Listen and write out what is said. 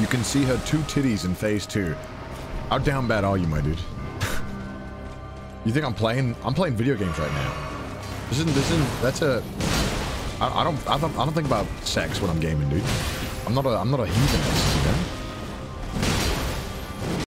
You can see her two titties in phase two. How down bad are you, my dude? you think I'm playing? I'm playing video games right now. This isn't. This isn't. That's a. I, I don't. I don't. I don't think about sex when I'm gaming, dude. I'm not a. I'm not a heathen. you know.